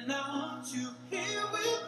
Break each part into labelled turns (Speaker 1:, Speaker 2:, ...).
Speaker 1: And I want you here with me.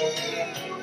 Speaker 1: You